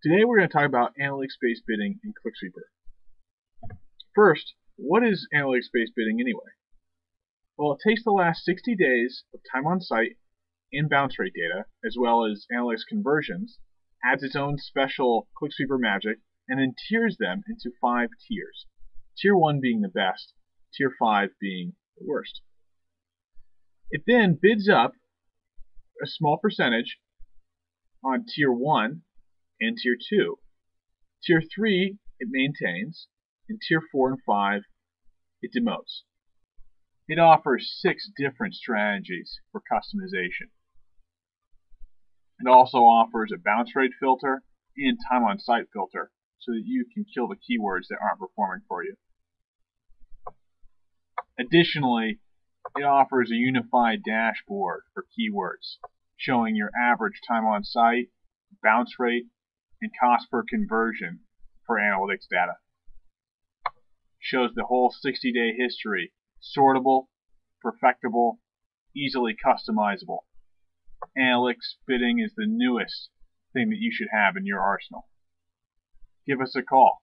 Today we're going to talk about analytics-based bidding in ClickSweeper. First, what is analytics-based bidding anyway? Well, it takes the last 60 days of time on site and bounce rate data, as well as analytics conversions, adds its own special ClickSweeper magic, and then tiers them into five tiers. Tier 1 being the best, Tier 5 being the worst. It then bids up a small percentage on Tier 1 and Tier 2. Tier 3 it maintains, and Tier 4 and 5 it demotes. It offers six different strategies for customization. It also offers a bounce rate filter and time on site filter so that you can kill the keywords that aren't performing for you. Additionally, it offers a unified dashboard for keywords showing your average time on site, bounce rate, and cost per conversion for analytics data. Shows the whole 60 day history, sortable, perfectable, easily customizable. Analytics bidding is the newest thing that you should have in your arsenal. Give us a call